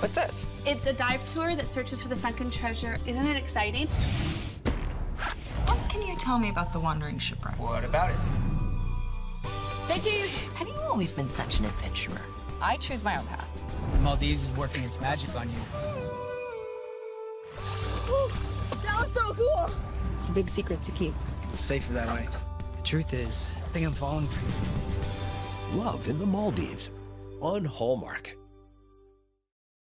What's this? It's a dive tour that searches for the sunken treasure. Isn't it exciting? What can you tell me about the Wandering Shipwreck? What about it? Thank you. Have you always been such an adventurer? I choose my own path. The Maldives is working its magic on you. That was so cool. It's a big secret to keep. It's safer that way. The truth is, I think I'm falling for you. Love in the Maldives on Hallmark.